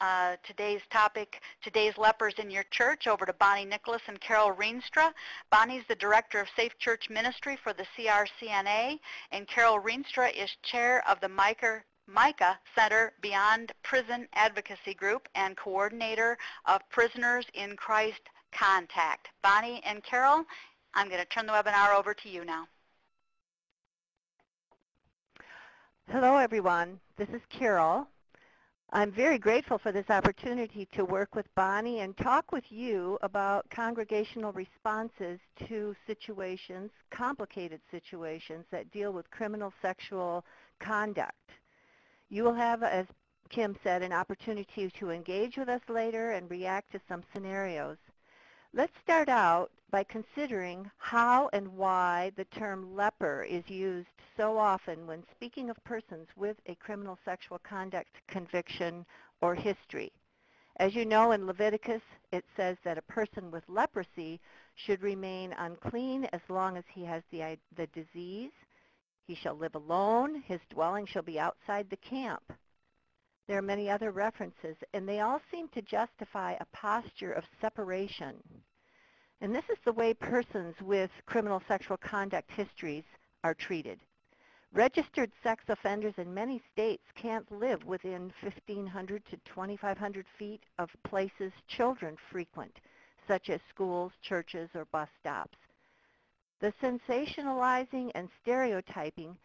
uh, today's topic, today's lepers in your church, over to Bonnie Nicholas and Carol Rienstra. Bonnie's the Director of Safe Church Ministry for the CRCNA, and Carol Rienstra is Chair of the Micah MICA Center Beyond Prison Advocacy Group and Coordinator of Prisoners in Christ Contact. Bonnie and Carol, I'm going to turn the webinar over to you now. Hello everyone, this is Carol. I'm very grateful for this opportunity to work with Bonnie and talk with you about congregational responses to situations, complicated situations that deal with criminal sexual conduct. You will have, as Kim said, an opportunity to engage with us later and react to some scenarios. Let's start out by considering how and why the term leper is used so often when speaking of persons with a criminal sexual conduct conviction or history. As you know, in Leviticus, it says that a person with leprosy should remain unclean as long as he has the, the disease. He shall live alone. His dwelling shall be outside the camp. There are many other references, and they all seem to justify a posture of separation. And this is the way persons with criminal sexual conduct histories are treated. Registered sex offenders in many states can't live within 1,500 to 2,500 feet of places children frequent, such as schools, churches, or bus stops. The sensationalizing and stereotyping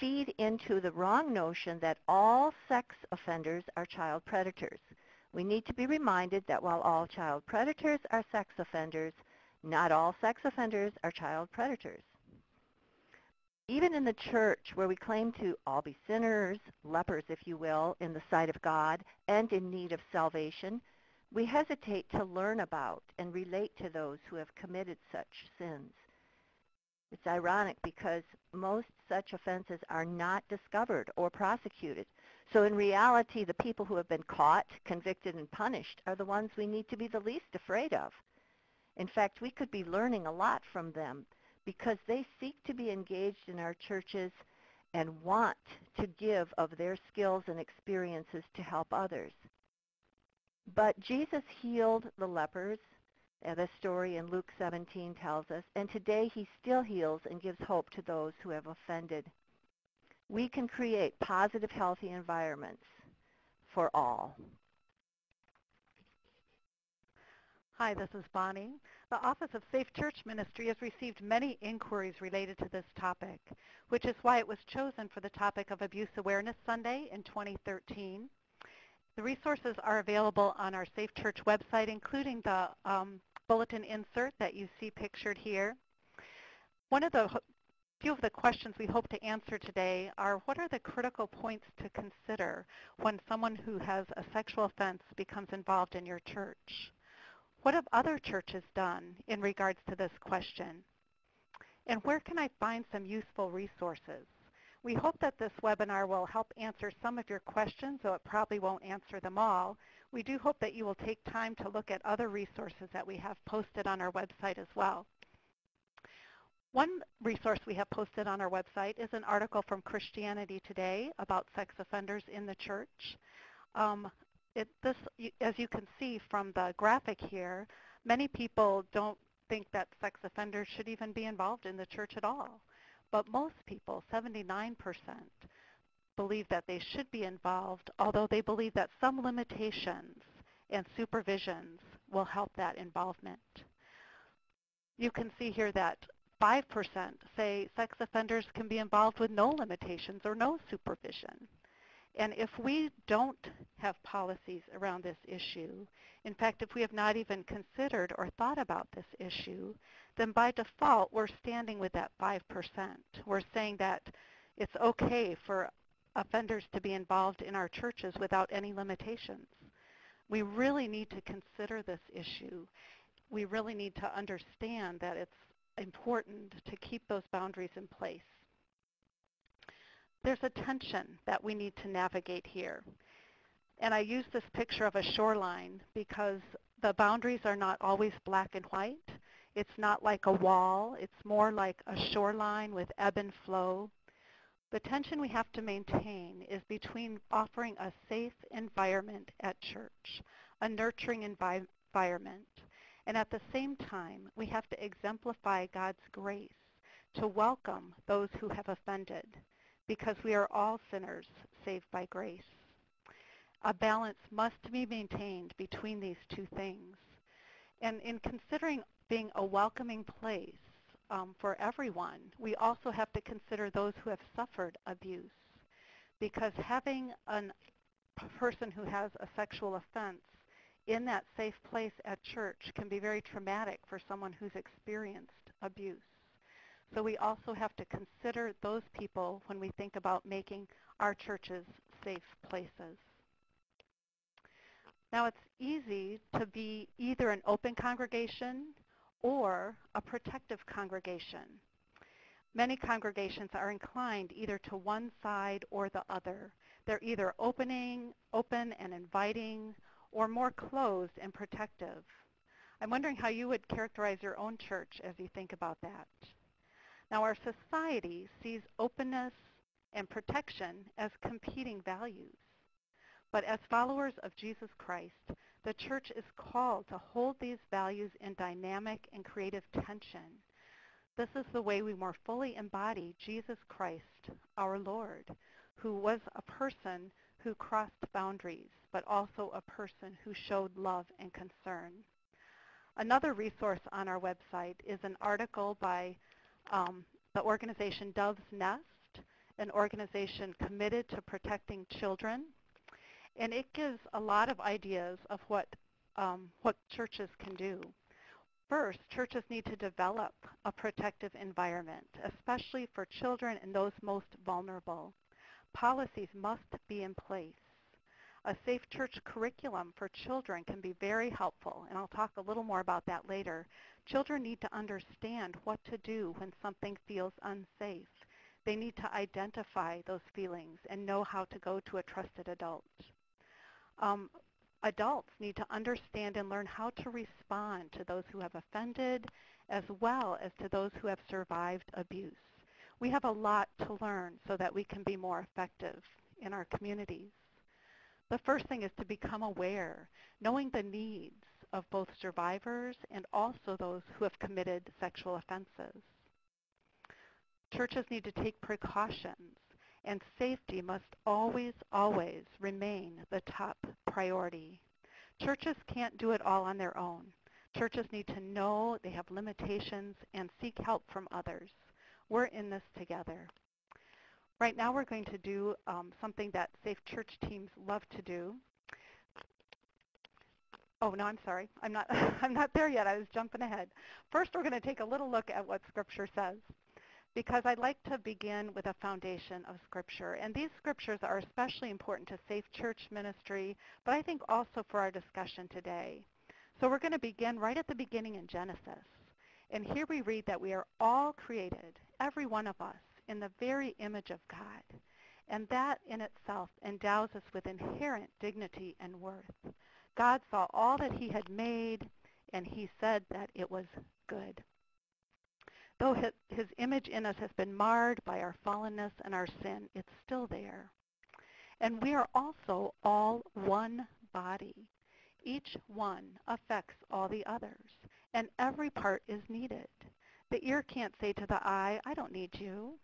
feed into the wrong notion that all sex offenders are child predators. We need to be reminded that while all child predators are sex offenders, not all sex offenders are child predators. Even in the church, where we claim to all be sinners, lepers, if you will, in the sight of God and in need of salvation, we hesitate to learn about and relate to those who have committed such sins. It's ironic because most such offenses are not discovered or prosecuted. So in reality, the people who have been caught, convicted, and punished are the ones we need to be the least afraid of. In fact, we could be learning a lot from them because they seek to be engaged in our churches and want to give of their skills and experiences to help others. But Jesus healed the lepers, as the story in Luke 17 tells us, and today he still heals and gives hope to those who have offended. We can create positive, healthy environments for all. Hi, this is Bonnie. The Office of Safe Church Ministry has received many inquiries related to this topic, which is why it was chosen for the topic of Abuse Awareness Sunday in 2013. The resources are available on our Safe Church website, including the um, bulletin insert that you see pictured here. One of the few of the questions we hope to answer today are what are the critical points to consider when someone who has a sexual offense becomes involved in your church? What have other churches done in regards to this question? And where can I find some useful resources? We hope that this webinar will help answer some of your questions, though it probably won't answer them all. We do hope that you will take time to look at other resources that we have posted on our website as well. One resource we have posted on our website is an article from Christianity Today about sex offenders in the church. Um, it, this, as you can see from the graphic here, many people don't think that sex offenders should even be involved in the church at all. But most people, 79%, believe that they should be involved, although they believe that some limitations and supervisions will help that involvement. You can see here that 5% say sex offenders can be involved with no limitations or no supervision. And if we don't have policies around this issue, in fact, if we have not even considered or thought about this issue, then by default, we're standing with that 5%. We're saying that it's okay for offenders to be involved in our churches without any limitations. We really need to consider this issue. We really need to understand that it's important to keep those boundaries in place there's a tension that we need to navigate here. And I use this picture of a shoreline because the boundaries are not always black and white. It's not like a wall. It's more like a shoreline with ebb and flow. The tension we have to maintain is between offering a safe environment at church, a nurturing envi environment, and at the same time, we have to exemplify God's grace to welcome those who have offended, because we are all sinners saved by grace. A balance must be maintained between these two things. And in considering being a welcoming place, um, for everyone, we also have to consider those who have suffered abuse. Because having a person who has a sexual offense in that safe place at church can be very traumatic for someone who's experienced abuse. So we also have to consider those people when we think about making our churches safe places. Now it's easy to be either an open congregation or a protective congregation. Many congregations are inclined either to one side or the other. They're either opening, open and inviting, or more closed and protective. I'm wondering how you would characterize your own church as you think about that. Now our society sees openness and protection as competing values. But as followers of Jesus Christ, the church is called to hold these values in dynamic and creative tension. This is the way we more fully embody Jesus Christ, our Lord, who was a person who crossed boundaries, but also a person who showed love and concern. Another resource on our website is an article by um, the organization Dove's Nest, an organization committed to protecting children and it gives a lot of ideas of what, um, what churches can do. First, churches need to develop a protective environment, especially for children and those most vulnerable. Policies must be in place. A safe church curriculum for children can be very helpful, and I'll talk a little more about that later. Children need to understand what to do when something feels unsafe. They need to identify those feelings and know how to go to a trusted adult um, adults need to understand and learn how to respond to those who have offended as well as to those who have survived abuse. We have a lot to learn so that we can be more effective in our communities. The first thing is to become aware, knowing the needs of both survivors and also those who have committed sexual offenses. Churches need to take precautions and safety must always, always remain the top priority. Churches can't do it all on their own. Churches need to know they have limitations and seek help from others. We're in this together. Right now we're going to do um, something that Safe Church teams love to do. Oh, no, I'm sorry. I'm not, I'm not there yet. I was jumping ahead. First, we're going to take a little look at what Scripture says because I'd like to begin with a foundation of Scripture. And these Scriptures are especially important to Safe Church ministry, but I think also for our discussion today. So we're going to begin right at the beginning in Genesis. And here we read that we are all created, every one of us, in the very image of God. And that in itself endows us with inherent dignity and worth. God saw all that he had made, and he said that it was good. Though his, his image in us has been marred by our fallenness and our sin, it's still there. And we are also all one body. Each one affects all the others, and every part is needed. The ear can't say to the eye, I don't need you.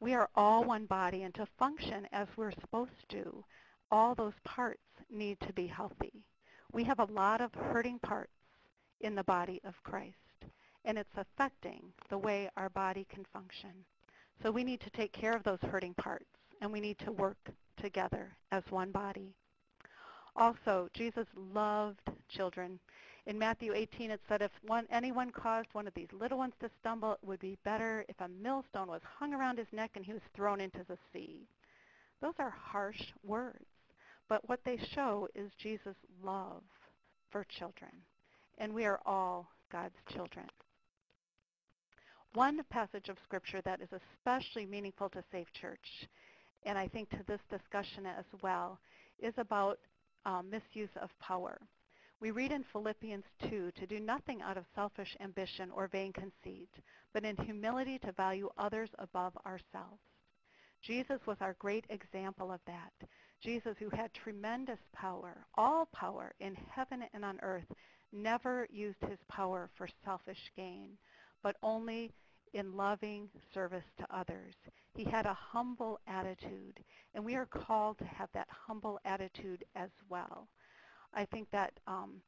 We are all one body, and to function as we're supposed to, all those parts need to be healthy. We have a lot of hurting parts in the body of Christ and it's affecting the way our body can function. So we need to take care of those hurting parts, and we need to work together as one body. Also, Jesus loved children. In Matthew 18, it said, if one, anyone caused one of these little ones to stumble, it would be better if a millstone was hung around his neck and he was thrown into the sea. Those are harsh words, but what they show is Jesus' love for children. And we are all God's children. One passage of Scripture that is especially meaningful to Safe Church, and I think to this discussion as well, is about um, misuse of power. We read in Philippians 2 to do nothing out of selfish ambition or vain conceit, but in humility to value others above ourselves. Jesus was our great example of that. Jesus, who had tremendous power, all power in heaven and on earth, never used his power for selfish gain, but only in loving service to others. He had a humble attitude, and we are called to have that humble attitude as well. I think that um,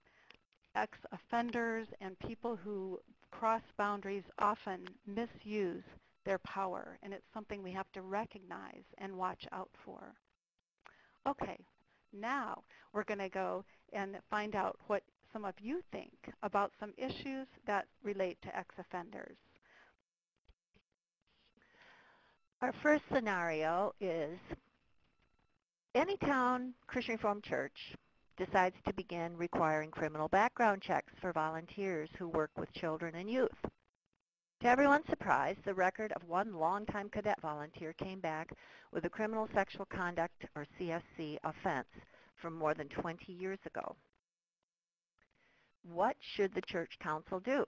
ex-offenders and people who cross boundaries often misuse their power, and it's something we have to recognize and watch out for. Okay, now we're going to go and find out what some of you think about some issues that relate to ex-offenders. Our first scenario is Anytown Christian Reformed Church decides to begin requiring criminal background checks for volunteers who work with children and youth. To everyone's surprise, the record of one longtime cadet volunteer came back with a criminal sexual conduct, or CSC, offense from more than 20 years ago. What should the church council do?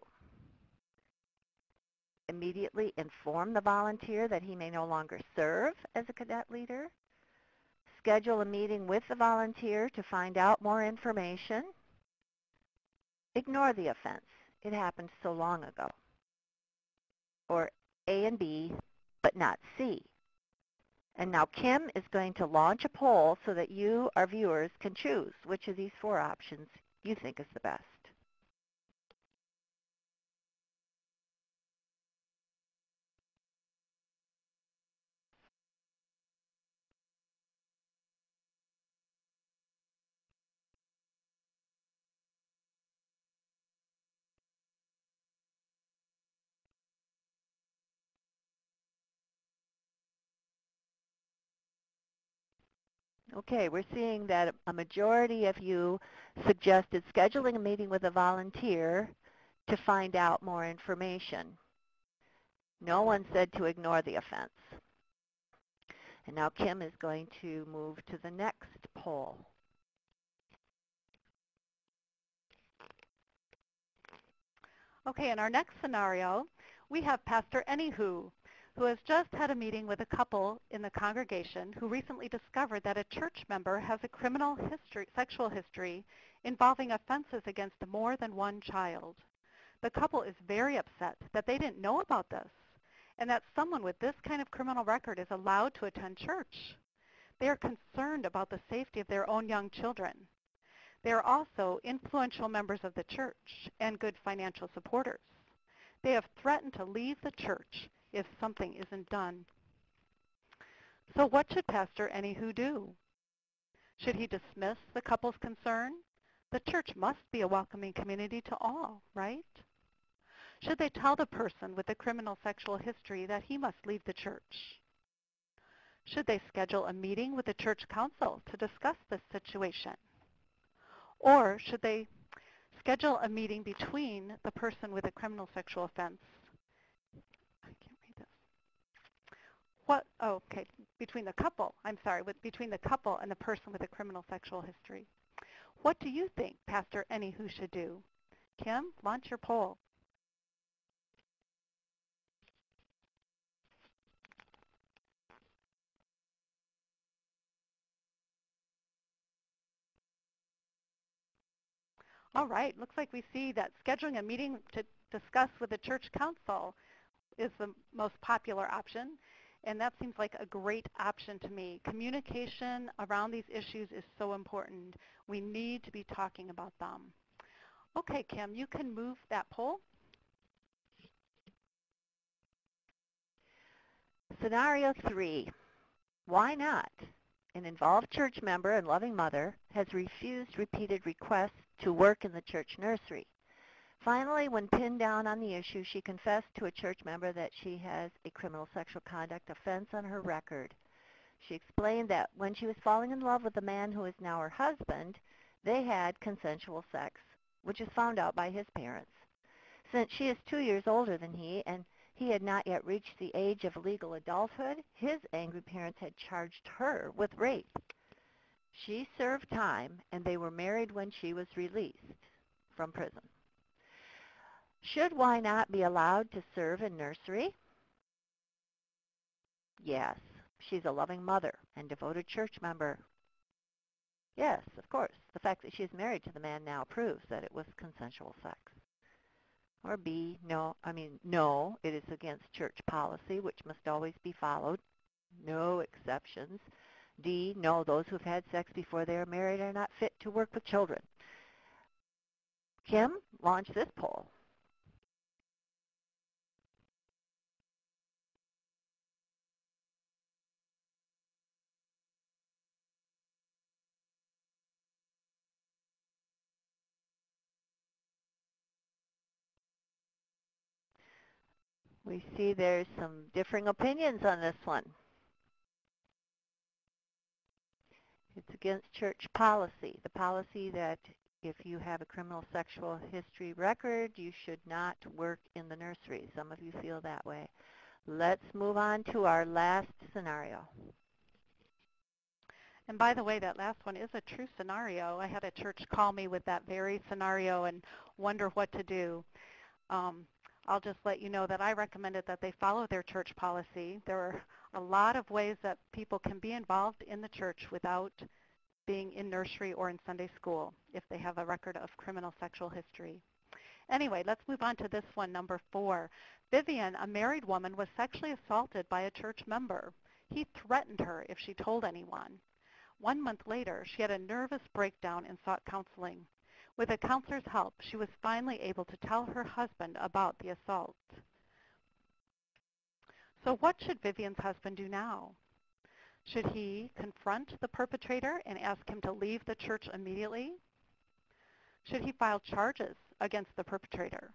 Immediately inform the volunteer that he may no longer serve as a cadet leader? Schedule a meeting with the volunteer to find out more information? Ignore the offense. It happened so long ago or A and B, but not C. And now Kim is going to launch a poll so that you, our viewers, can choose which of these four options you think is the best. Okay, we're seeing that a majority of you suggested scheduling a meeting with a volunteer to find out more information. No one said to ignore the offense. And now Kim is going to move to the next poll. Okay, in our next scenario, we have Pastor Anyhoo who has just had a meeting with a couple in the congregation who recently discovered that a church member has a criminal history, sexual history involving offenses against more than one child. The couple is very upset that they didn't know about this and that someone with this kind of criminal record is allowed to attend church. They are concerned about the safety of their own young children. They are also influential members of the church and good financial supporters. They have threatened to leave the church if something isn't done. So what should Pastor Anyhoo do? Should he dismiss the couple's concern? The church must be a welcoming community to all, right? Should they tell the person with the criminal sexual history that he must leave the church? Should they schedule a meeting with the church council to discuss this situation? Or should they schedule a meeting between the person with a criminal sexual offense what, oh, okay, between the couple, I'm sorry, with, between the couple and the person with a criminal sexual history. What do you think Pastor Anyhoo should do? Kim, launch your poll. All right, looks like we see that scheduling a meeting to discuss with the church council is the most popular option and that seems like a great option to me. Communication around these issues is so important. We need to be talking about them. Okay, Kim, you can move that poll. Scenario three, why not? An involved church member and loving mother has refused repeated requests to work in the church nursery. Finally, when pinned down on the issue, she confessed to a church member that she has a criminal sexual conduct offense on her record. She explained that when she was falling in love with the man who is now her husband, they had consensual sex, which was found out by his parents. Since she is two years older than he and he had not yet reached the age of legal adulthood, his angry parents had charged her with rape. She served time, and they were married when she was released from prison. Should why not be allowed to serve in nursery? Yes. she's a loving mother and devoted church member. Yes, of course. The fact that she is married to the man now proves that it was consensual sex. Or B, no, I mean, no, it is against church policy, which must always be followed. No exceptions. D, no, those who've had sex before they are married are not fit to work with children. Kim, launch this poll. We see there's some differing opinions on this one. It's against church policy, the policy that if you have a criminal sexual history record, you should not work in the nursery. Some of you feel that way. Let's move on to our last scenario. And by the way, that last one is a true scenario. I had a church call me with that very scenario and wonder what to do. Um, I'll just let you know that I recommended that they follow their church policy. There are a lot of ways that people can be involved in the church without being in nursery or in Sunday school if they have a record of criminal sexual history. Anyway, let's move on to this one, number four. Vivian, a married woman, was sexually assaulted by a church member. He threatened her if she told anyone. One month later, she had a nervous breakdown and sought counseling. With a counselor's help, she was finally able to tell her husband about the assault. So what should Vivian's husband do now? Should he confront the perpetrator and ask him to leave the church immediately? Should he file charges against the perpetrator?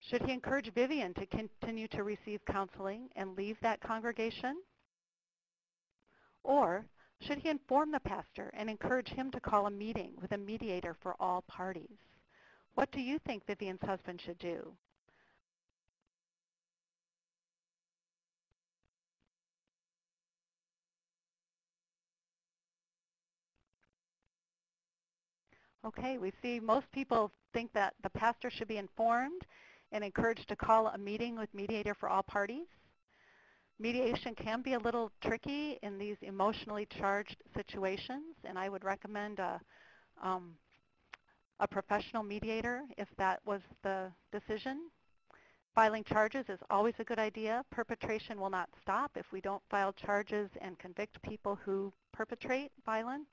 Should he encourage Vivian to continue to receive counseling and leave that congregation? Or should he inform the pastor and encourage him to call a meeting with a mediator for all parties? What do you think Vivian's husband should do? Okay, we see most people think that the pastor should be informed and encouraged to call a meeting with mediator for all parties. Mediation can be a little tricky in these emotionally charged situations, and I would recommend a, um, a professional mediator if that was the decision. Filing charges is always a good idea. Perpetration will not stop if we don't file charges and convict people who perpetrate violence.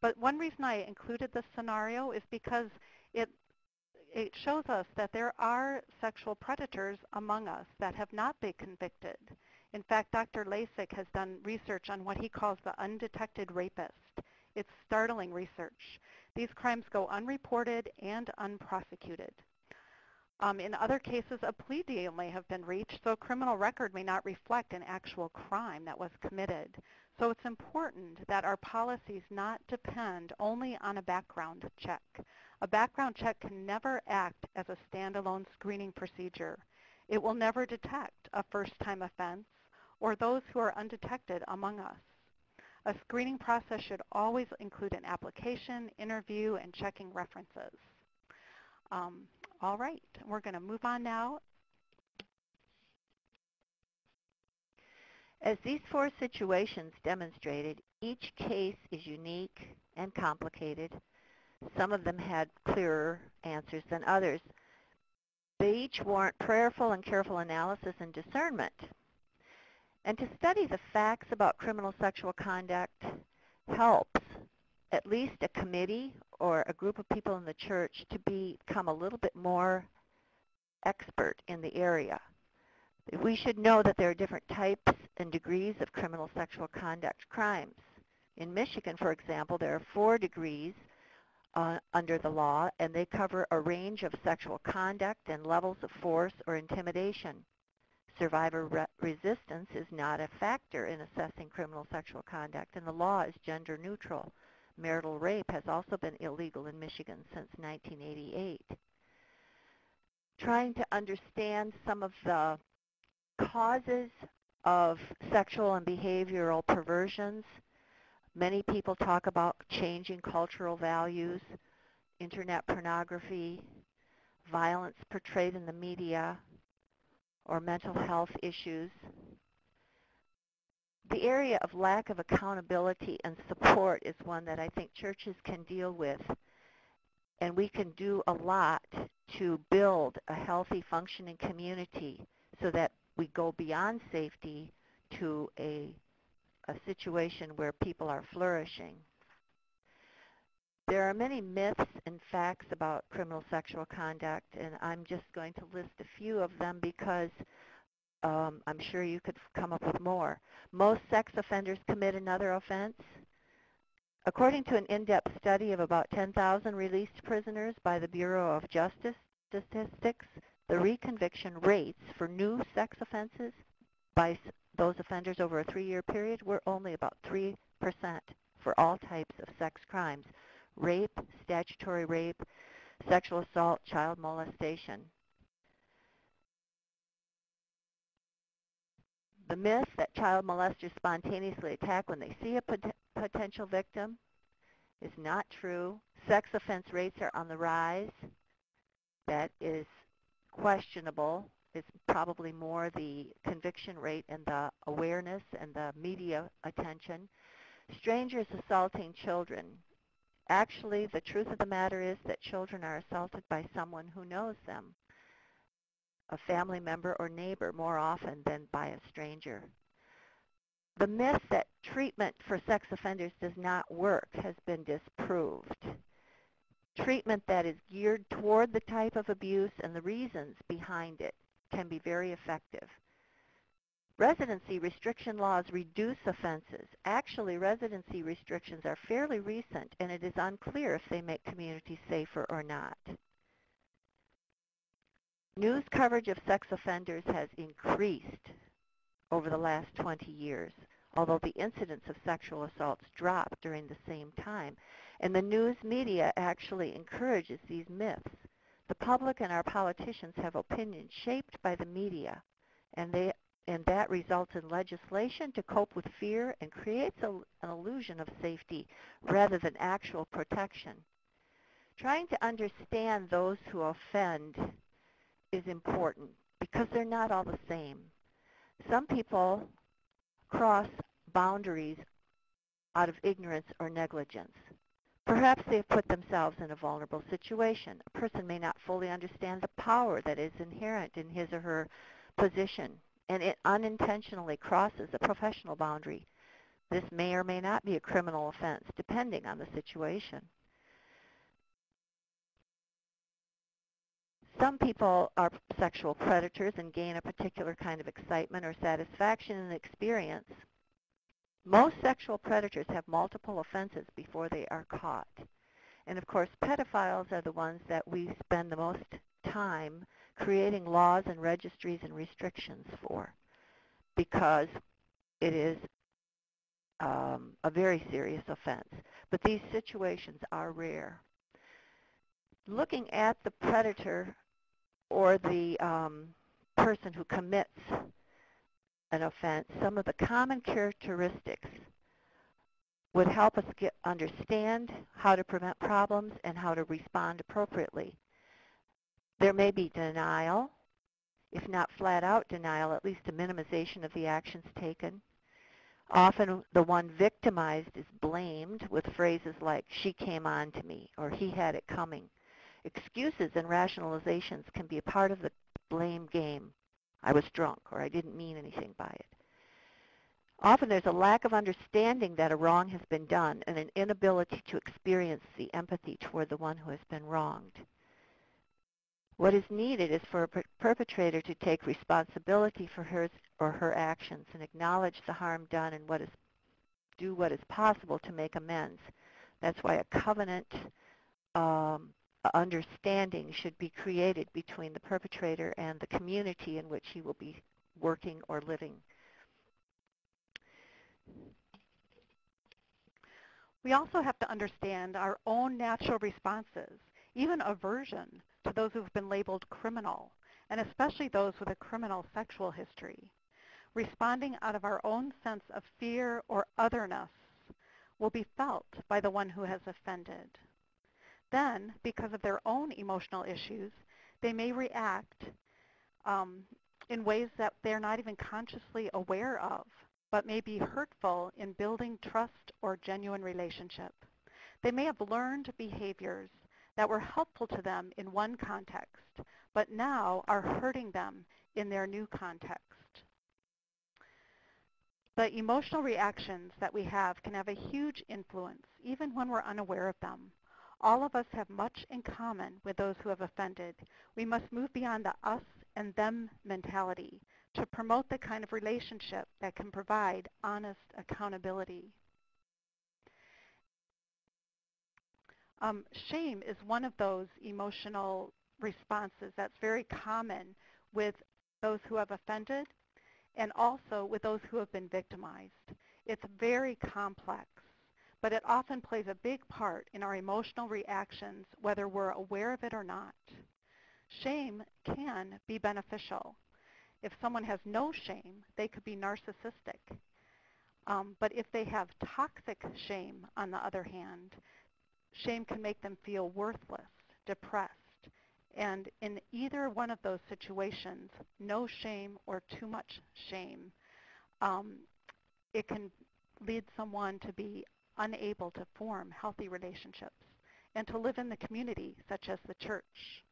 But one reason I included this scenario is because it it shows us that there are sexual predators among us that have not been convicted. In fact, Dr. Lisak has done research on what he calls the undetected rapist. It's startling research. These crimes go unreported and unprosecuted. Um, in other cases, a plea deal may have been reached, so a criminal record may not reflect an actual crime that was committed. So it's important that our policies not depend only on a background check. A background check can never act as a standalone screening procedure. It will never detect a first-time offense or those who are undetected among us. A screening process should always include an application, interview, and checking references. Um, all right, we're going to move on now As these four situations demonstrated, each case is unique and complicated. Some of them had clearer answers than others. They each warrant prayerful and careful analysis and discernment. And to study the facts about criminal sexual conduct helps at least a committee or a group of people in the church to become a little bit more expert in the area. We should know that there are different types and degrees of criminal sexual conduct crimes. In Michigan, for example, there are four degrees uh, under the law, and they cover a range of sexual conduct and levels of force or intimidation. Survivor re resistance is not a factor in assessing criminal sexual conduct, and the law is gender neutral. Marital rape has also been illegal in Michigan since 1988. Trying to understand some of the causes of sexual and behavioral perversions. Many people talk about changing cultural values, internet pornography, violence portrayed in the media, or mental health issues. the area of lack of accountability and support is one that I think churches can deal with. And we can do a lot to build a healthy functioning community so that we go beyond safety to a, a situation where people are flourishing. There are many myths and facts about criminal sexual conduct, and I'm just going to list a few of them because um, I'm sure you could come up with more. Most sex offenders commit another offense. According to an in-depth study of about 10,000 released prisoners by the Bureau of Justice Statistics, the reconviction rates for new sex offenses by those offenders over a three-year period were only about 3% for all types of sex crimes, rape, statutory rape, sexual assault, child molestation. The myth that child molesters spontaneously attack when they see a pot potential victim is not true. Sex offense rates are on the rise. That is questionable. It's probably more the conviction rate and the awareness and the media attention. Strangers assaulting children. Actually, the truth of the matter is that children are assaulted by someone who knows them, a family member or neighbor more often than by a stranger. The myth that treatment for sex offenders does not work has been disproved treatment that is geared toward the type of abuse and the reasons behind it can be very effective. Residency restriction laws reduce offenses. Actually, residency restrictions are fairly recent, and it is unclear if they make communities safer or not. News coverage of sex offenders has increased over the last 20 years, although the incidence of sexual assaults dropped during the same time. And the news media actually encourages these myths. The public and our politicians have opinions shaped by the media, and, they, and that results in legislation to cope with fear and creates a, an illusion of safety rather than actual protection. Trying to understand those who offend is important because they're not all the same. Some people cross boundaries out of ignorance or negligence. Perhaps they have put themselves in a vulnerable situation. A person may not fully understand the power that is inherent in his or her position, and it unintentionally crosses a professional boundary. This may or may not be a criminal offense, depending on the situation. Some people are sexual predators and gain a particular kind of excitement or satisfaction in the experience most sexual predators have multiple offenses before they are caught. And of course, pedophiles are the ones that we spend the most time creating laws and registries and restrictions for because it is um, a very serious offense. But these situations are rare. Looking at the predator or the um, person who commits an offense, some of the common characteristics would help us get, understand how to prevent problems and how to respond appropriately. There may be denial, if not flat out denial, at least a minimization of the actions taken. Often the one victimized is blamed with phrases like, she came on to me, or he had it coming. Excuses and rationalizations can be a part of the blame game. I was drunk or I didn't mean anything by it. Often there's a lack of understanding that a wrong has been done and an inability to experience the empathy toward the one who has been wronged. What is needed is for a per perpetrator to take responsibility for his or her actions and acknowledge the harm done and what is, do what is possible to make amends. That's why a covenant um, understanding should be created between the perpetrator and the community in which he will be working or living. We also have to understand our own natural responses, even aversion to those who've been labeled criminal, and especially those with a criminal sexual history. Responding out of our own sense of fear or otherness will be felt by the one who has offended. Then, because of their own emotional issues, they may react um, in ways that they're not even consciously aware of, but may be hurtful in building trust or genuine relationship. They may have learned behaviors that were helpful to them in one context, but now are hurting them in their new context. The emotional reactions that we have can have a huge influence, even when we're unaware of them. All of us have much in common with those who have offended. We must move beyond the us and them mentality to promote the kind of relationship that can provide honest accountability. Um, shame is one of those emotional responses that's very common with those who have offended and also with those who have been victimized. It's very complex, but it often plays a big part in our emotional reactions whether we're aware of it or not. Shame can be beneficial. If someone has no shame, they could be narcissistic. Um, but if they have toxic shame, on the other hand, shame can make them feel worthless, depressed. And in either one of those situations, no shame or too much shame, um, it can lead someone to be unable to form healthy relationships and to live in the community, such as the church.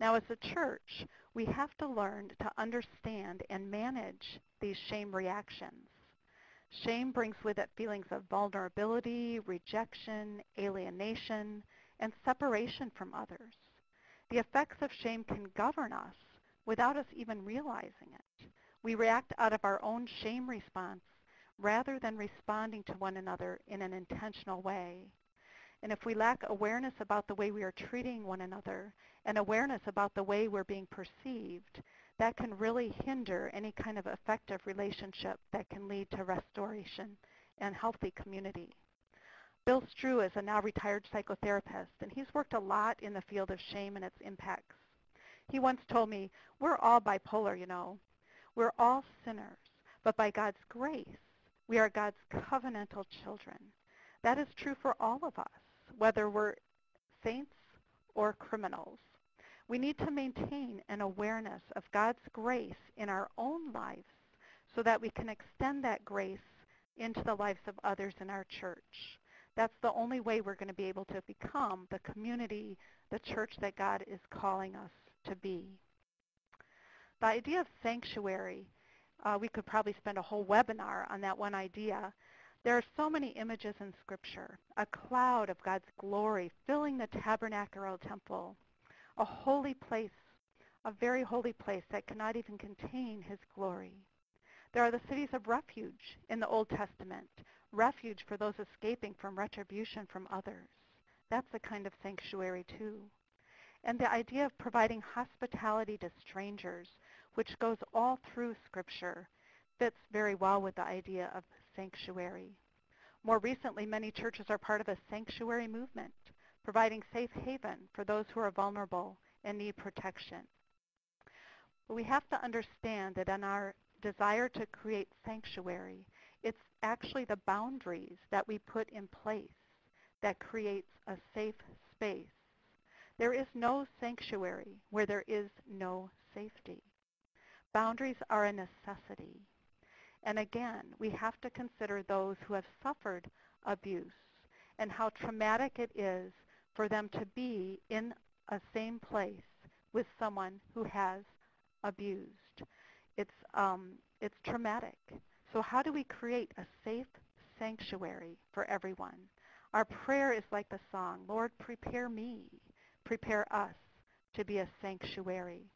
Now, as a church, we have to learn to understand and manage these shame reactions. Shame brings with it feelings of vulnerability, rejection, alienation, and separation from others. The effects of shame can govern us without us even realizing it. We react out of our own shame response rather than responding to one another in an intentional way. And if we lack awareness about the way we are treating one another and awareness about the way we're being perceived, that can really hinder any kind of effective relationship that can lead to restoration and healthy community. Bill Strew is a now retired psychotherapist, and he's worked a lot in the field of shame and its impacts. He once told me, we're all bipolar, you know. We're all sinners, but by God's grace, we are God's covenantal children. That is true for all of us, whether we're saints or criminals. We need to maintain an awareness of God's grace in our own lives so that we can extend that grace into the lives of others in our church. That's the only way we're going to be able to become the community, the church that God is calling us to be. The idea of sanctuary, uh, we could probably spend a whole webinar on that one idea. There are so many images in Scripture. A cloud of God's glory filling the tabernacle temple. A holy place, a very holy place that cannot even contain his glory. There are the cities of refuge in the Old Testament, refuge for those escaping from retribution from others. That's a kind of sanctuary too. And the idea of providing hospitality to strangers, which goes all through Scripture, fits very well with the idea of sanctuary. More recently, many churches are part of a sanctuary movement, providing safe haven for those who are vulnerable and need protection. But we have to understand that in our desire to create sanctuary, it's actually the boundaries that we put in place that creates a safe space. There is no sanctuary where there is no safety. Boundaries are a necessity. And again, we have to consider those who have suffered abuse and how traumatic it is for them to be in a same place with someone who has abused. It's, um, it's traumatic. So how do we create a safe sanctuary for everyone? Our prayer is like the song, Lord, prepare me, prepare us to be a sanctuary.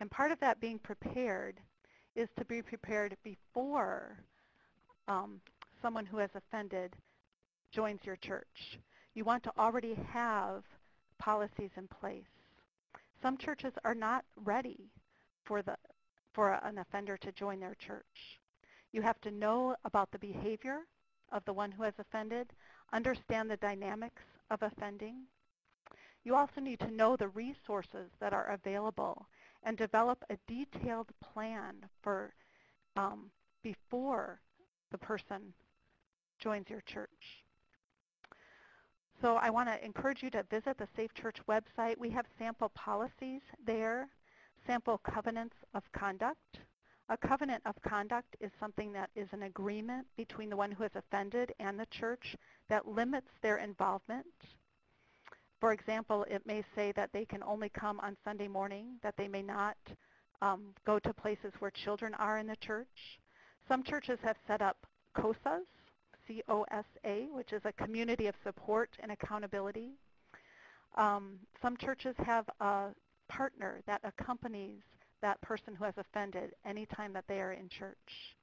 And part of that being prepared is to be prepared before um, someone who has offended joins your church. You want to already have policies in place. Some churches are not ready for the for an offender to join their church. You have to know about the behavior of the one who has offended, understand the dynamics of offending. You also need to know the resources that are available and develop a detailed plan for um, before the person joins your church. So I want to encourage you to visit the Safe Church website. We have sample policies there sample covenants of conduct A covenant of conduct is something that is an agreement between the one who has offended and the church that limits their involvement. For example, it may say that they can only come on Sunday morning, that they may not um, go to places where children are in the church. Some churches have set up COSAs, C-O-S-A, which is a community of support and accountability. Um, some churches have a partner that accompanies that person who has offended anytime that they are in church.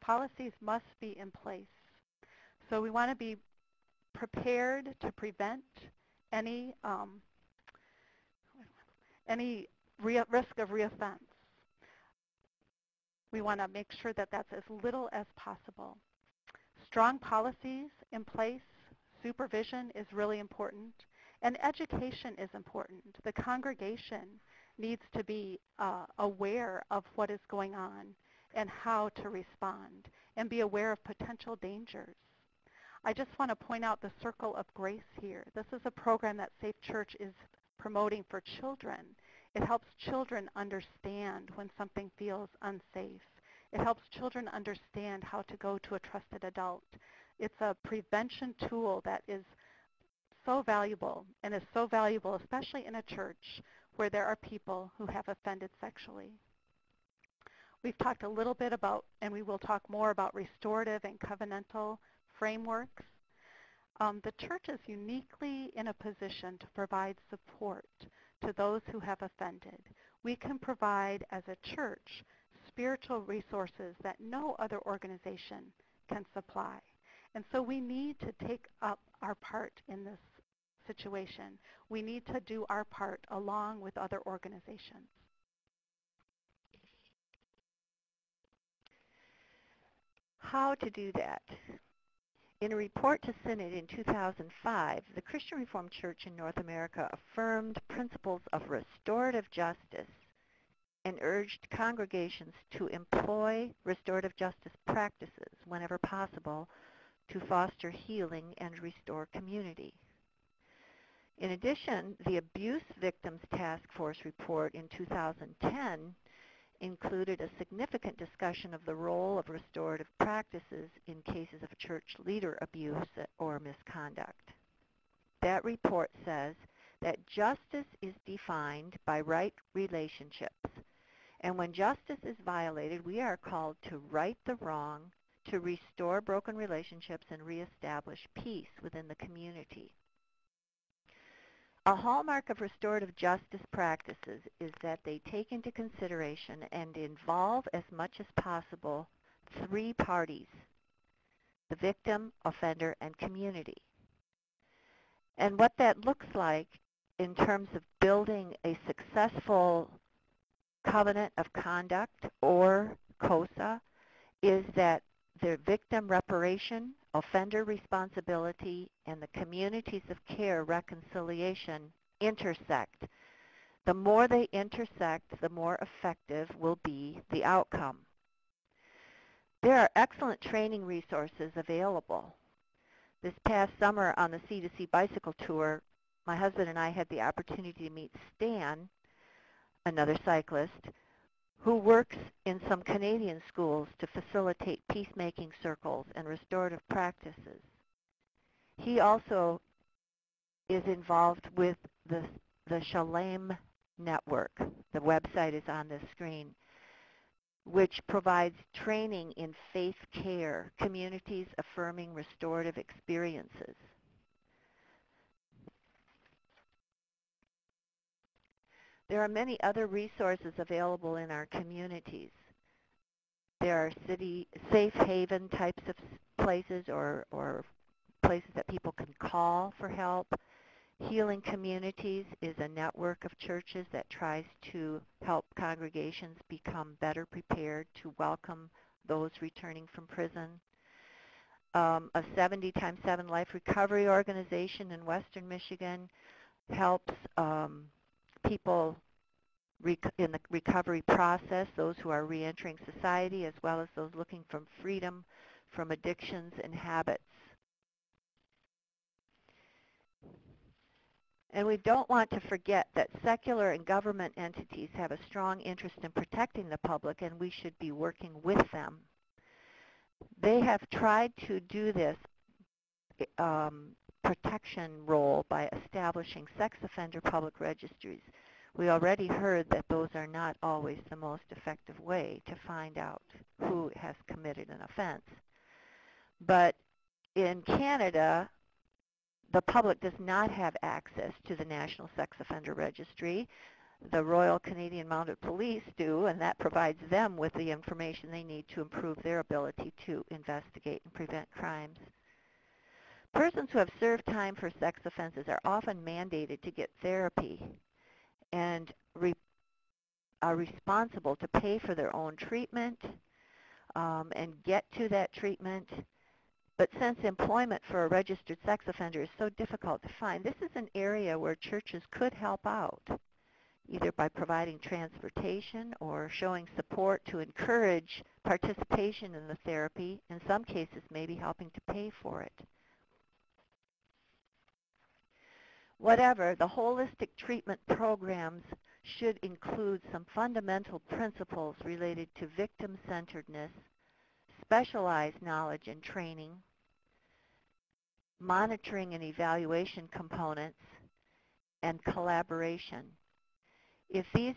Policies must be in place. So we want to be prepared to prevent any um, any risk of reoffense. We want to make sure that that's as little as possible. Strong policies in place, supervision is really important, and education is important. The congregation needs to be uh, aware of what is going on and how to respond and be aware of potential dangers. I just want to point out the Circle of Grace here. This is a program that Safe Church is promoting for children. It helps children understand when something feels unsafe. It helps children understand how to go to a trusted adult. It's a prevention tool that is so valuable and is so valuable, especially in a church where there are people who have offended sexually. We've talked a little bit about, and we will talk more about restorative and covenantal frameworks. Um, the church is uniquely in a position to provide support to those who have offended. We can provide, as a church, spiritual resources that no other organization can supply. And so we need to take up our part in this situation. We need to do our part along with other organizations. How to do that? In a report to Synod in 2005, the Christian Reformed Church in North America affirmed principles of restorative justice and urged congregations to employ restorative justice practices whenever possible to foster healing and restore community. In addition, the Abuse Victims Task Force report in 2010 included a significant discussion of the role of restorative practices in cases of church leader abuse or misconduct. That report says that justice is defined by right relationships. And when justice is violated, we are called to right the wrong, to restore broken relationships and reestablish peace within the community. A hallmark of restorative justice practices is that they take into consideration and involve as much as possible three parties, the victim, offender, and community. And what that looks like in terms of building a successful covenant of conduct or COSA is that the victim reparation offender responsibility and the communities of care reconciliation intersect. The more they intersect, the more effective will be the outcome. There are excellent training resources available. This past summer on the C2C bicycle tour, my husband and I had the opportunity to meet Stan, another cyclist, who works in some Canadian schools to facilitate peacemaking circles and restorative practices. He also is involved with the, the Shalem Network. The website is on the screen, which provides training in faith care, communities affirming restorative experiences. There are many other resources available in our communities. There are city safe haven types of places or, or places that people can call for help. Healing Communities is a network of churches that tries to help congregations become better prepared to welcome those returning from prison. Um, a 70 times 7 life recovery organization in western Michigan helps um, people in the recovery process, those who are reentering society, as well as those looking for freedom from addictions and habits. And we don't want to forget that secular and government entities have a strong interest in protecting the public and we should be working with them. They have tried to do this um, protection role by establishing sex offender public registries. We already heard that those are not always the most effective way to find out who has committed an offense. But in Canada, the public does not have access to the National Sex Offender Registry. The Royal Canadian Mounted Police do, and that provides them with the information they need to improve their ability to investigate and prevent crimes. Persons who have served time for sex offenses are often mandated to get therapy and re are responsible to pay for their own treatment um, and get to that treatment but since employment for a registered sex offender is so difficult to find, this is an area where churches could help out, either by providing transportation or showing support to encourage participation in the therapy, in some cases maybe helping to pay for it. Whatever, the holistic treatment programs should include some fundamental principles related to victim-centeredness, specialized knowledge and training, monitoring and evaluation components, and collaboration. If these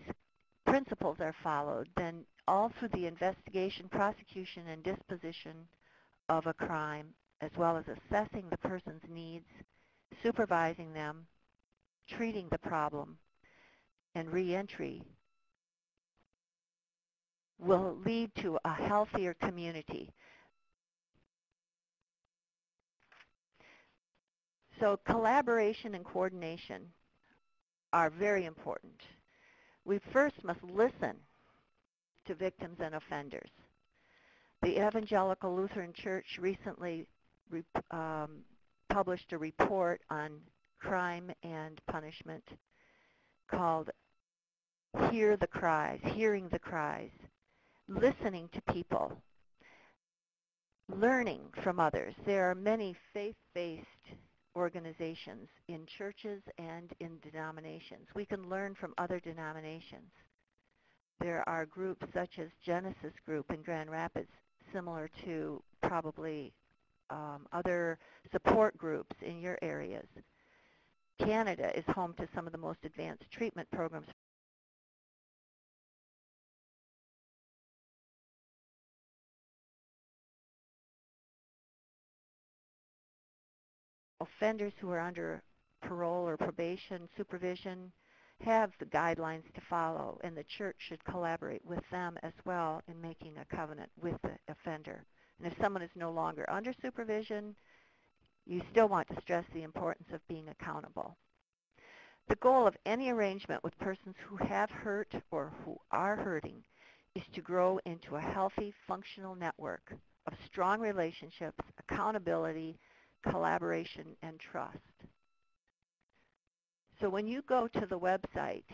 principles are followed, then all through the investigation, prosecution, and disposition of a crime, as well as assessing the person's needs, supervising them, treating the problem, and reentry will lead to a healthier community. So collaboration and coordination are very important. We first must listen to victims and offenders. The Evangelical Lutheran Church recently um, published a report on crime and punishment called Hear the Cries, Hearing the Cries listening to people, learning from others. There are many faith-based organizations in churches and in denominations. We can learn from other denominations. There are groups such as Genesis Group in Grand Rapids, similar to probably um, other support groups in your areas. Canada is home to some of the most advanced treatment programs offenders who are under parole or probation supervision have the guidelines to follow, and the church should collaborate with them as well in making a covenant with the offender. And if someone is no longer under supervision, you still want to stress the importance of being accountable. The goal of any arrangement with persons who have hurt or who are hurting is to grow into a healthy, functional network of strong relationships, accountability, collaboration, and trust. So when you go to the website,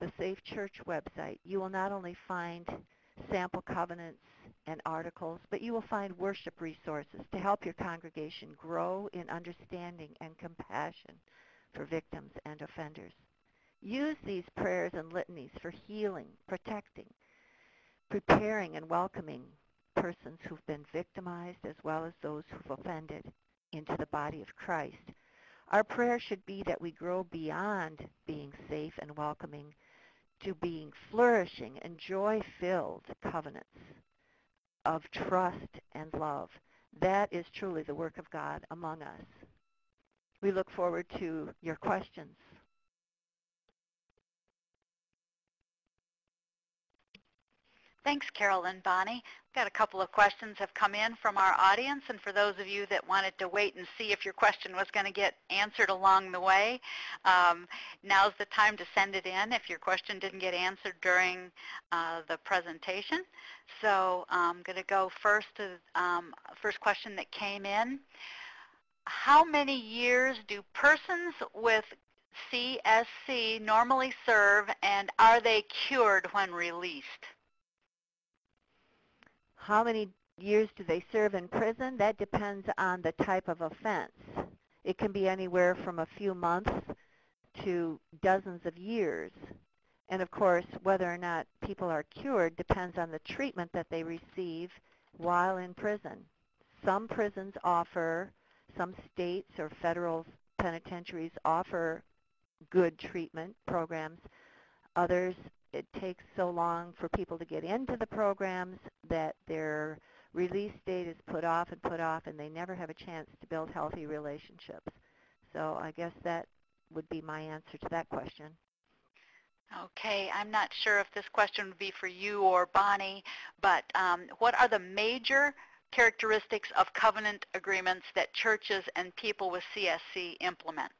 the Safe Church website, you will not only find sample covenants and articles, but you will find worship resources to help your congregation grow in understanding and compassion for victims and offenders. Use these prayers and litanies for healing, protecting, preparing, and welcoming persons who've been victimized as well as those who've offended into the body of Christ. Our prayer should be that we grow beyond being safe and welcoming to being flourishing and joy-filled covenants of trust and love. That is truly the work of God among us. We look forward to your questions. Thanks, Carol and Bonnie. Got a couple of questions have come in from our audience, and for those of you that wanted to wait and see if your question was going to get answered along the way, um, now's the time to send it in if your question didn't get answered during uh, the presentation. So I'm going to go first to um, first question that came in. How many years do persons with CSC normally serve, and are they cured when released? How many years do they serve in prison? That depends on the type of offense. It can be anywhere from a few months to dozens of years. And of course, whether or not people are cured depends on the treatment that they receive while in prison. Some prisons offer, some states or federal penitentiaries offer good treatment programs. Others, it takes so long for people to get into the programs that their release date is put off and put off and they never have a chance to build healthy relationships. So I guess that would be my answer to that question. Okay, I'm not sure if this question would be for you or Bonnie, but um, what are the major characteristics of covenant agreements that churches and people with CSC implement?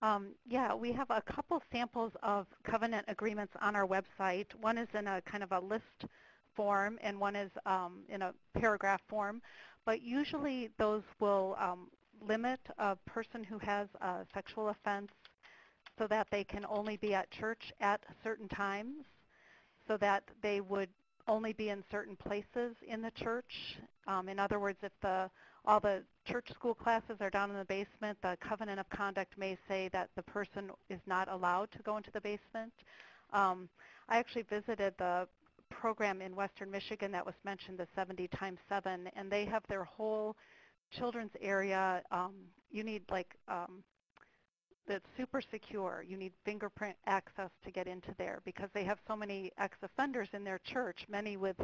Um, yeah, we have a couple samples of covenant agreements on our website. One is in a kind of a list form and one is um, in a paragraph form. But usually those will um, limit a person who has a sexual offense so that they can only be at church at certain times, so that they would only be in certain places in the church. Um, in other words, if the all the church school classes are down in the basement, the covenant of conduct may say that the person is not allowed to go into the basement. Um, I actually visited the program in western Michigan that was mentioned, the 70 times 7, and they have their whole children's area. Um, you need like um, that's super secure. You need fingerprint access to get into there because they have so many ex-offenders in their church, many with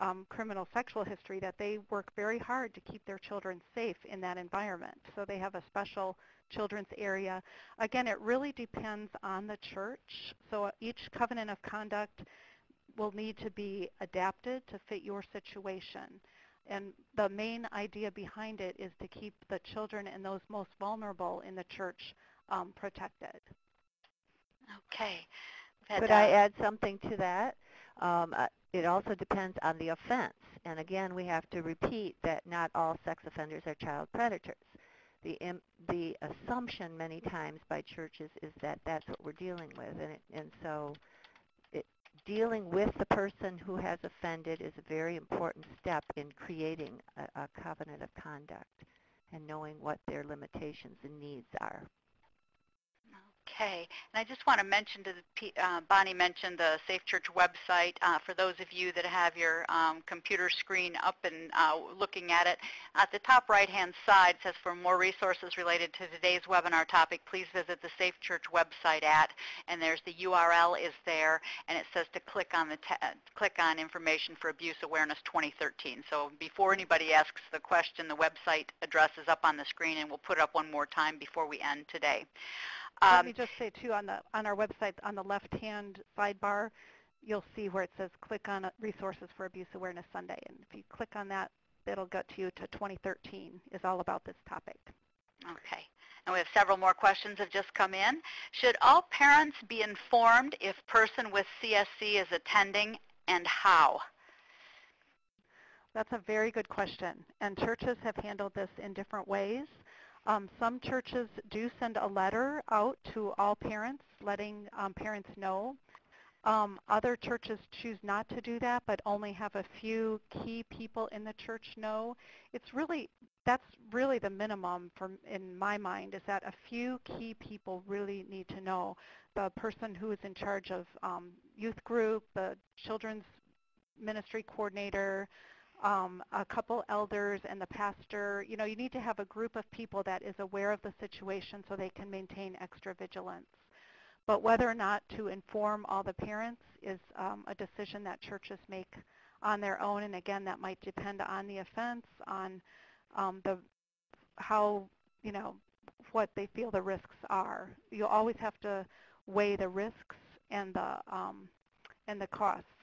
um, criminal sexual history, that they work very hard to keep their children safe in that environment. So they have a special children's area. Again, it really depends on the church. So each covenant of conduct will need to be adapted to fit your situation. And the main idea behind it is to keep the children and those most vulnerable in the church um, protected. Okay. Could I add something to that? Um, uh, it also depends on the offense. And again, we have to repeat that not all sex offenders are child predators. The, Im- the assumption many times by churches is that that's what we're dealing with. And, it, and so it, dealing with the person who has offended is a very important step in creating a, a covenant of conduct and knowing what their limitations and needs are. Okay, and I just want to mention to the, uh, Bonnie mentioned the Safe Church website. Uh, for those of you that have your um, computer screen up and uh, looking at it, at the top right-hand side says for more resources related to today's webinar topic, please visit the Safe Church website at, and there's the URL is there, and it says to click on the click on information for Abuse Awareness 2013. So before anybody asks the question, the website address is up on the screen, and we'll put it up one more time before we end today. Um, Let me just say too, on the on our website, on the left-hand sidebar, you'll see where it says click on resources for Abuse Awareness Sunday, and if you click on that, it'll get to you to 2013 is all about this topic. Okay. And we have several more questions have just come in. Should all parents be informed if person with CSC is attending and how? That's a very good question. And churches have handled this in different ways. Um, some churches do send a letter out to all parents, letting um, parents know. Um, other churches choose not to do that, but only have a few key people in the church know. It's really, that's really the minimum for, in my mind, is that a few key people really need to know. The person who is in charge of um, youth group, the children's ministry coordinator, um, a couple elders and the pastor. You know, you need to have a group of people that is aware of the situation so they can maintain extra vigilance. But whether or not to inform all the parents is um, a decision that churches make on their own. And again, that might depend on the offense, on um, the how, you know, what they feel the risks are. You always have to weigh the risks and the um, and the costs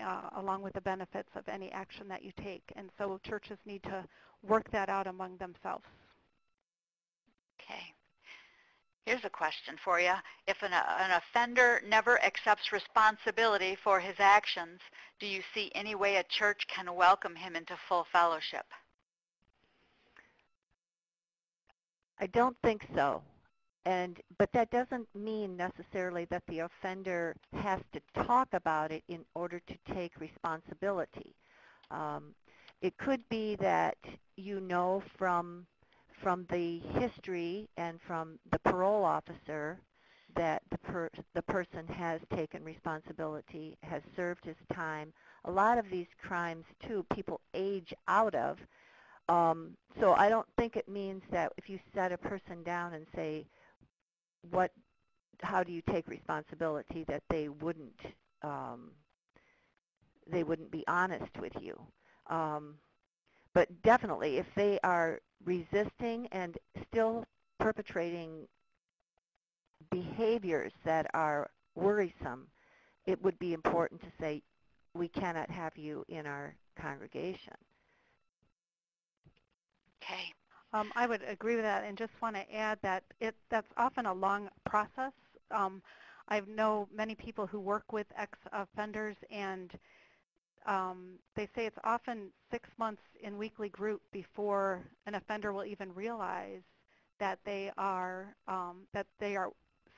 uh, along with the benefits of any action that you take. And so churches need to work that out among themselves. Okay. Here's a question for you. If an, an, offender never accepts responsibility for his actions, do you see any way a church can welcome him into full fellowship? I don't think so and but that doesn't mean necessarily that the offender has to talk about it in order to take responsibility. Um, it could be that you know from from the history and from the parole officer that the, per the person has taken responsibility, has served his time. A lot of these crimes, too, people age out of. Um, so I don't think it means that if you set a person down and say, what, how do you take responsibility, that they wouldn't, um, they wouldn't be honest with you. Um, but definitely, if they are resisting and still perpetrating behaviors that are worrisome, it would be important to say, we cannot have you in our congregation. Okay. Um, I would agree with that and just want to add that it, that's often a long process. Um, I know many people who work with ex-offenders and um, they say it's often six months in weekly group before an offender will even realize that they are um, that they are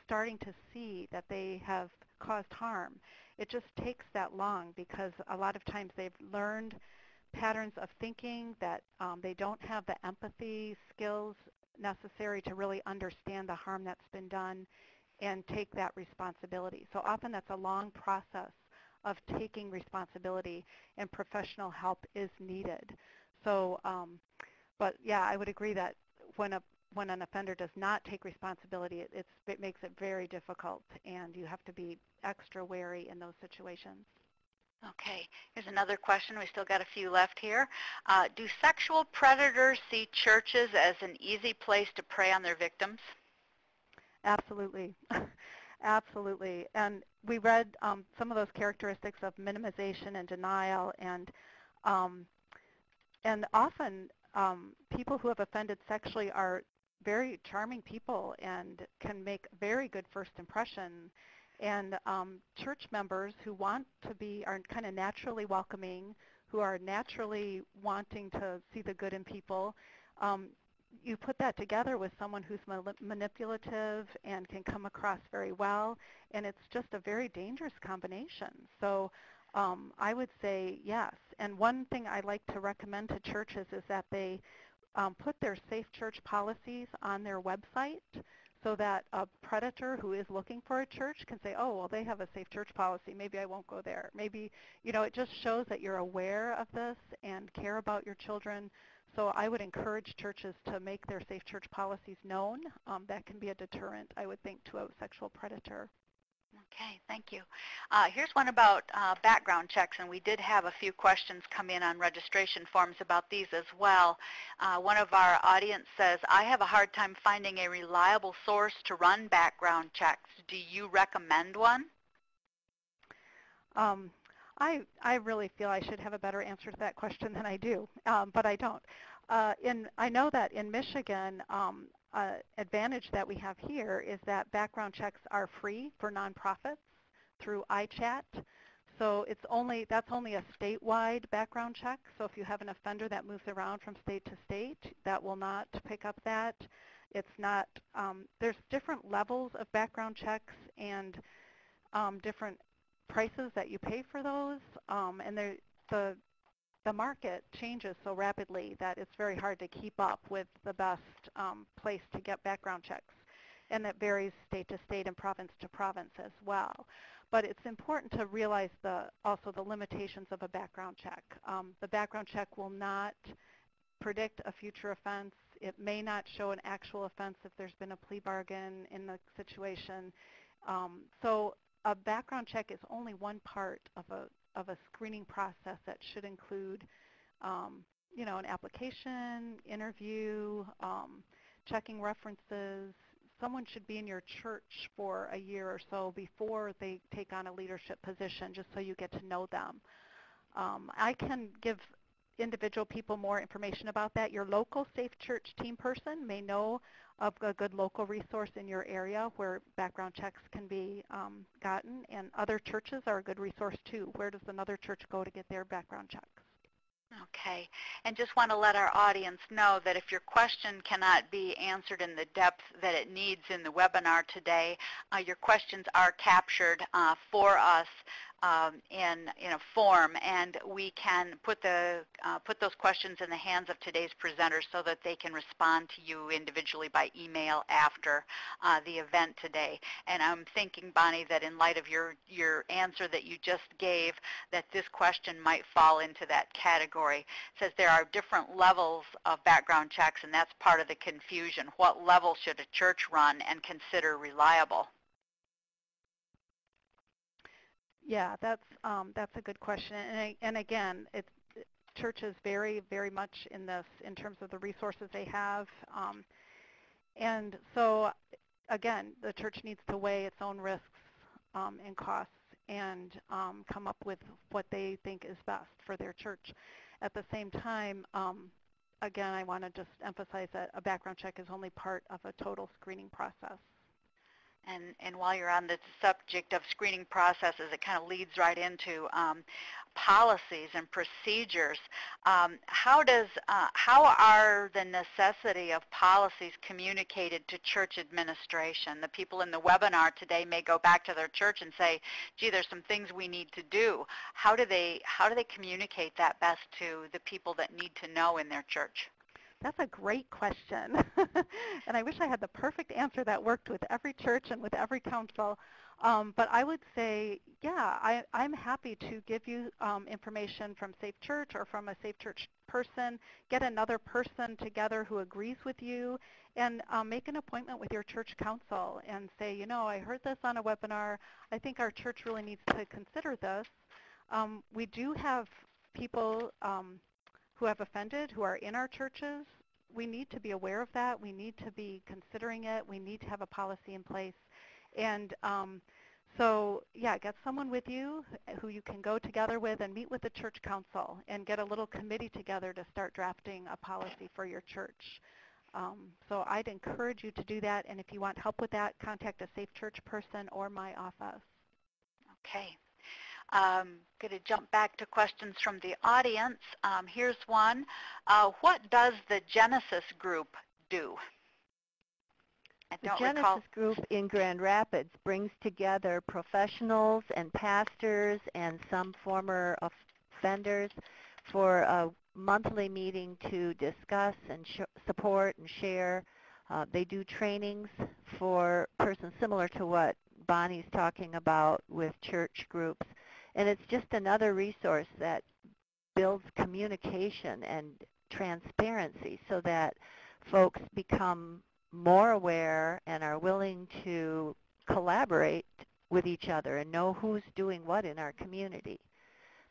starting to see that they have caused harm. It just takes that long because a lot of times they've learned patterns of thinking that um, they don't have the empathy skills necessary to really understand the harm that's been done and take that responsibility. So often that's a long process of taking responsibility and professional help is needed. So, um, but yeah, I would agree that when a when an offender does not take responsibility, it, it makes it very difficult, and you have to be extra wary in those situations. Okay, here's another question. We still got a few left here. Uh, do sexual predators see churches as an easy place to prey on their victims? Absolutely. Absolutely. And we read um, some of those characteristics of minimization and denial, and um, and often um, people who have offended sexually are very charming people and can make very good first impression. And um, church members who want to be, are kind of naturally welcoming, who are naturally wanting to see the good in people, um, you put that together with someone who's manipulative and can come across very well, and it's just a very dangerous combination. So um, I would say yes. And one thing I like to recommend to churches is that they um, put their safe church policies on their website so that a predator who is looking for a church can say, oh, well, they have a safe church policy. Maybe I won't go there. Maybe, you know, it just shows that you're aware of this and care about your children so I would encourage churches to make their safe church policies known. Um, that can be a deterrent, I would think, to a sexual predator. Okay, thank you. Uh, here's one about uh, background checks, and we did have a few questions come in on registration forms about these as well. Uh, one of our audience says, I have a hard time finding a reliable source to run background checks. Do you recommend one? Um, I, I really feel I should have a better answer to that question than I do, um, but I don't. Uh, in, I know that in Michigan, um, uh, advantage that we have here is that background checks are free for nonprofits through ICHAT. So it's only that's only a statewide background check. So if you have an offender that moves around from state to state, that will not pick up that. It's not. Um, there's different levels of background checks and um, different prices that you pay for those, um, and the the market changes so rapidly that it's very hard to keep up with the best um, place to get background checks, and that varies state to state and province to province as well. But it's important to realize the also the limitations of a background check. Um, the background check will not predict a future offense. It may not show an actual offense if there's been a plea bargain in the situation. Um, so a background check is only one part of a of a screening process that should include, um, you know, an application, interview, um, checking references. Someone should be in your church for a year or so before they take on a leadership position, just so you get to know them. Um, I can give individual people more information about that. Your local Safe Church team person may know of a good local resource in your area where background checks can be um, gotten. And other churches are a good resource too. Where does another church go to get their background checks? Okay, and just want to let our audience know that if your question cannot be answered in the depth that it needs in the webinar today, uh, your questions are captured uh, for us um, in in a form, and we can put the uh, put those questions in the hands of today's presenters so that they can respond to you individually by email after uh, the event today. And I'm thinking, Bonnie, that in light of your your answer that you just gave, that this question might fall into that category. It says there are different levels of background checks, and that's part of the confusion. What level should a church run and consider reliable? Yeah, that's um, that's a good question, and and again, it's church is very very much in this in terms of the resources they have, um, and so again, the church needs to weigh its own risks um, and costs and um, come up with what they think is best for their church. At the same time, um, again, I want to just emphasize that a background check is only part of a total screening process. And, and while you're on the subject of screening processes, it kind of leads right into um, policies and procedures. Um, how does uh, how are the necessity of policies communicated to church administration? The people in the webinar today may go back to their church and say, "Gee, there's some things we need to do." How do they how do they communicate that best to the people that need to know in their church? That's a great question. and I wish I had the perfect answer that worked with every church and with every council. Um, but I would say, yeah, I, I'm happy to give you um, information from Safe Church or from a Safe Church person, get another person together who agrees with you, and um, make an appointment with your church council and say, you know, I heard this on a webinar. I think our church really needs to consider this. Um, we do have people um, who have offended, who are in our churches. We need to be aware of that. We need to be considering it. We need to have a policy in place. And um, so, yeah, get someone with you who you can go together with and meet with the church council and get a little committee together to start drafting a policy for your church. Um, so I'd encourage you to do that, and if you want help with that, contact a Safe Church person or my office. Okay. I'm going to jump back to questions from the audience. Um, here's one. Uh, what does the Genesis group do? the Genesis recall. group in Grand Rapids brings together professionals and pastors and some former offenders for a monthly meeting to discuss and support and share. Uh, they do trainings for persons similar to what Bonnie's talking about with church groups. And it's just another resource that builds communication and transparency so that folks become more aware and are willing to collaborate with each other and know who's doing what in our community.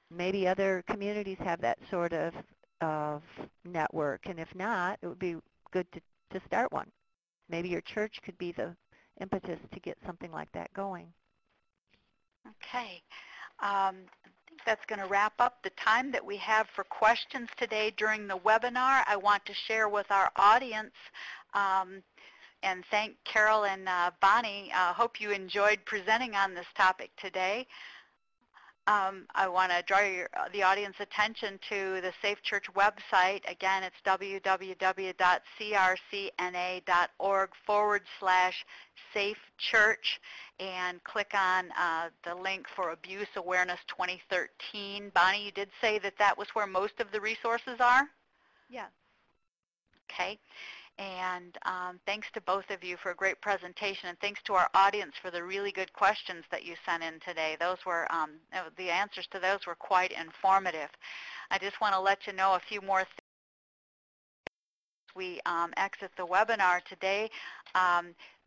Maybe other communities have that sort of, of network, and if not, it would be good to, to start one. Maybe your church could be the impetus to get something like that going. Okay. Um, I think that's going to wrap up the time that we have for questions today during the webinar. I want to share with our audience um, and thank Carol and uh, Bonnie. I uh, hope you enjoyed presenting on this topic today. Um, I want to draw your, the audience attention to the Safe Church website. Again, it's www.crcna.org forward slash Safe Church and click on uh, the link for Abuse Awareness 2013. Bonnie, you did say that that was where most of the resources are? Yes. Okay. And um, thanks to both of you for a great presentation, and thanks to our audience for the really good questions that you sent in today. Those were um, the answers to those were quite informative. I just want to let you know a few more things. As we um, exit the webinar today.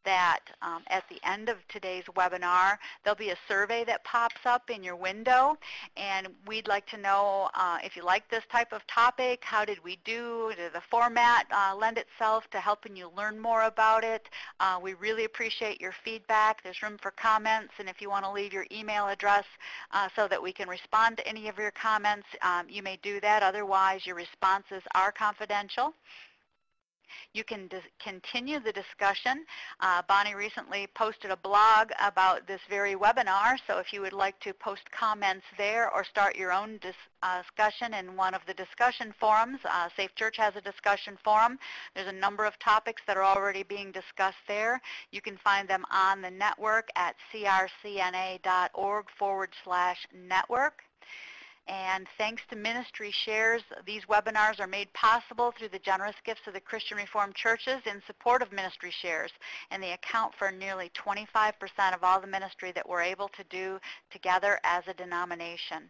That um, at the end of today's webinar, there'll be a survey that pops up in your window, and we'd like to know uh, if you like this type of topic, how did we do, did the format uh, lend itself to helping you learn more about it. Uh, we really appreciate your feedback. There's room for comments, and if you want to leave your email address uh, so that we can respond to any of your comments, um, you may do that. Otherwise, your responses are confidential. You can continue the discussion. Uh, Bonnie recently posted a blog about this very webinar, so if you would like to post comments there or start your own dis uh, discussion in one of the discussion forums, uh, Safe Church has a discussion forum. There's a number of topics that are already being discussed there. You can find them on the network at crcna.org forward slash network. And thanks to Ministry Shares, these webinars are made possible through the generous gifts of the Christian Reformed churches in support of Ministry Shares. And they account for nearly 25% of all the ministry that we're able to do together as a denomination.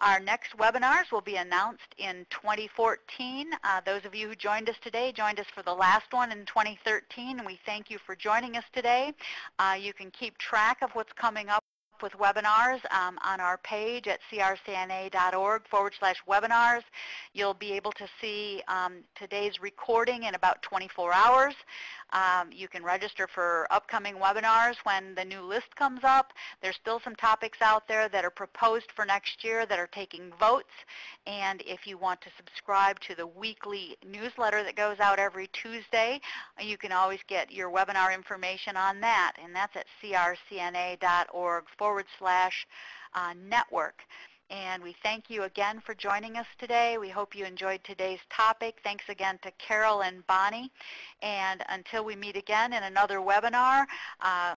Our next webinars will be announced in 2014. Uh, those of you who joined us today joined us for the last one in 2013, and we thank you for joining us today. Uh, you can keep track of what's coming up with webinars um, on our page at crcna.org forward slash webinars. You'll be able to see um, today's recording in about 24 hours. Um, you can register for upcoming webinars when the new list comes up. There's still some topics out there that are proposed for next year that are taking votes. And if you want to subscribe to the weekly newsletter that goes out every Tuesday, you can always get your webinar information on that. And that's at crcna.org forward slash uh, network. And we thank you again for joining us today. We hope you enjoyed today's topic. Thanks again to Carol and Bonnie. And until we meet again in another webinar, uh,